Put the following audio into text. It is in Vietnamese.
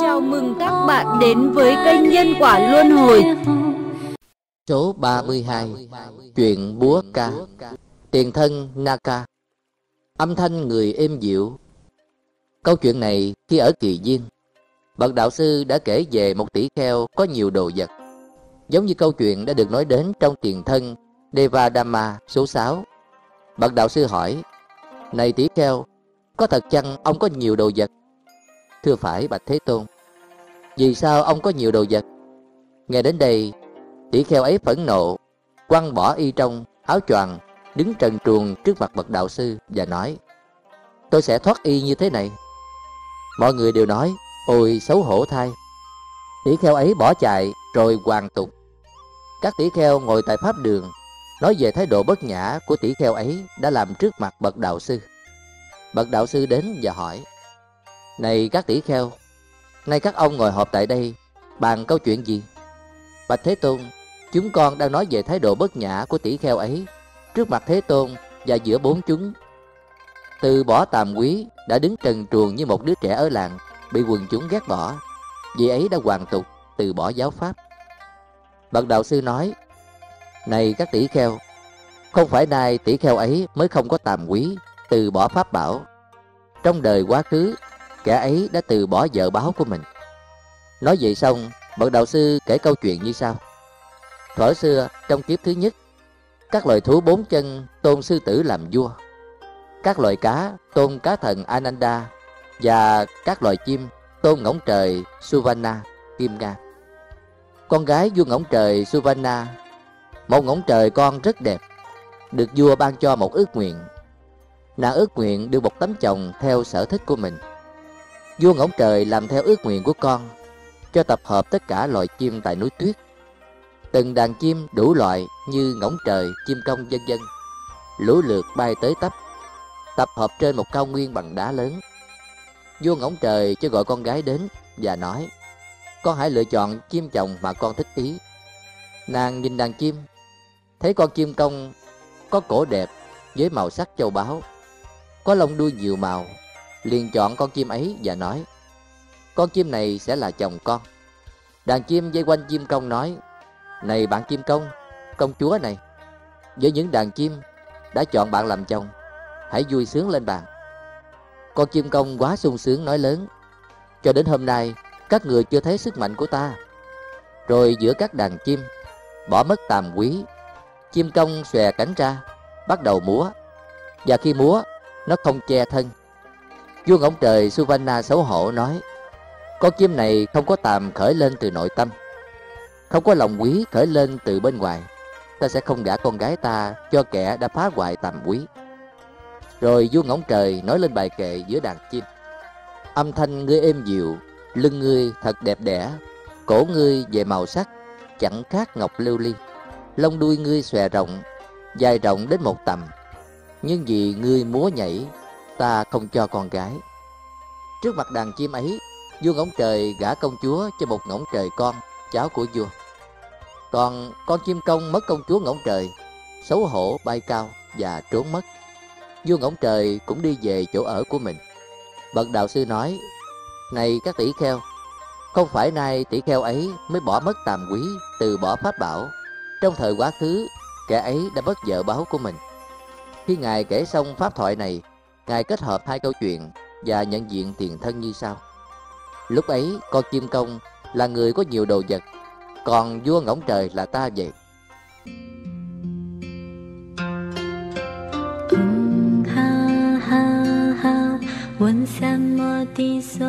Chào mừng các bạn đến với kênh Nhân Quả Luân Hồi. Số 32 Chuyện búa ca. Tiền thân Naka. Âm thanh người êm dịu. Câu chuyện này khi ở Kỳ Duyên Bậc đạo sư đã kể về một tỷ kheo có nhiều đồ vật. Giống như câu chuyện đã được nói đến trong tiền thân Devadama số 6 Bậc đạo sư hỏi, Này tỷ kheo có thật chăng ông có nhiều đồ vật? Thưa phải, Bạch Thế Tôn. Vì sao ông có nhiều đồ vật? Nghe đến đây Tỷ kheo ấy phẫn nộ, Quăng bỏ y trong áo choàng, Đứng trần truồng trước mặt bậc đạo sư Và nói, Tôi sẽ thoát y như thế này. Mọi người đều nói, Ôi, xấu hổ thay. Tỷ kheo ấy bỏ chạy rồi hoàn tục. Các tỷ kheo ngồi tại pháp đường, Nói về thái độ bất nhã của tỷ kheo ấy Đã làm trước mặt bậc đạo sư. Bậc đạo sư đến và hỏi, Này các tỷ kheo, Nay các ông ngồi họp tại đây Bàn câu chuyện gì? Bạch Thế Tôn, Chúng con đang nói về thái độ bất nhã của tỷ kheo ấy Trước mặt Thế Tôn và giữa bốn chúng. Từ bỏ tàm quý Đã đứng trần truồng như một đứa trẻ ở làng, Bị quần chúng ghét bỏ. Vì ấy đã hoàn tục từ bỏ giáo pháp. Bậc đạo sư nói, Này các tỷ kheo, Không phải nay tỷ kheo ấy mới không có tàm quý Từ bỏ pháp bảo. Trong đời quá khứ Kẻ ấy đã từ bỏ vợ báo của mình. Nói vậy xong Bậc đạo sư kể câu chuyện như sau. Thuở xưa trong kiếp thứ nhất Các loài thú bốn chân tôn sư tử làm vua. Các loài cá tôn cá thần Ananda Và các loài chim tôn ngỗng trời Suvanna, kim nga. Con gái vua ngỗng trời Suvanna Một ngỗng trời con rất đẹp Được vua ban cho một ước nguyện Nàng ước nguyện được một tấm chồng theo sở thích của mình. Vua ngỗng trời làm theo ước nguyện của con Cho tập hợp tất cả loài chim tại núi tuyết. Từng đàn chim đủ loại như ngỗng trời, chim công vân vân. Lũ lượt bay tới tấp Tập hợp trên một cao nguyên bằng đá lớn. Vua ngỗng trời cho gọi con gái đến Và nói Con hãy lựa chọn chim chồng mà con thích ý. Nàng nhìn đàn chim Thấy con chim công Có cổ đẹp với màu sắc châu báu. Có lông đuôi nhiều màu. Liền chọn con chim ấy và nói, Con chim này sẽ là chồng con. Đàn chim dây quanh chim công nói, Này bạn chim công Công chúa này, Với những đàn chim đã chọn bạn làm chồng, Hãy vui sướng lên bạn. Con chim công quá sung sướng nói lớn, Cho đến hôm nay, Các người chưa thấy sức mạnh của ta. Rồi giữa các đàn chim, Bỏ mất tàm quý, Chim công xòe cánh ra, Bắt đầu múa. Và khi múa nó không che thân. Vua ngỗng trời Suvanna xấu hổ nói, Con chim này không có tàm khởi lên từ nội tâm, Không có lòng quý khởi lên từ bên ngoài. Ta sẽ không gả con gái ta cho kẻ đã phá hoại tàm quý. Rồi vua ngỗng trời nói lên bài kệ giữa đàn chim, Âm thanh ngươi êm dịu, Lưng ngươi thật đẹp đẽ, Cổ ngươi về màu sắc, Chẳng khác ngọc lưu ly. Lông đuôi ngươi xòe rộng, Dài rộng đến một tầm nhưng vì ngươi múa nhảy ta không cho con gái. Trước mặt đàn chim ấy, vua ngỗng trời gả công chúa cho một ngỗng trời con, cháu của vua. Còn con chim công mất công chúa ngỗng trời, xấu hổ bay cao và trốn mất. Vua ngỗng trời cũng đi về chỗ ở của mình. Bậc đạo sư nói, Này các tỷ kheo, không phải nay tỷ kheo ấy mới bỏ mất tàm quý, từ bỏ pháp bảo. Trong thời quá khứ, kẻ ấy đã mất vợ báo của mình. Khi Ngài kể xong pháp thoại này, Ngài kết hợp hai câu chuyện và nhận diện tiền thân như sau. Lúc ấy, con chim công là người có nhiều đồ vật, còn vua ngỗng trời là ta vậy. ha ha ha, 问三摩地所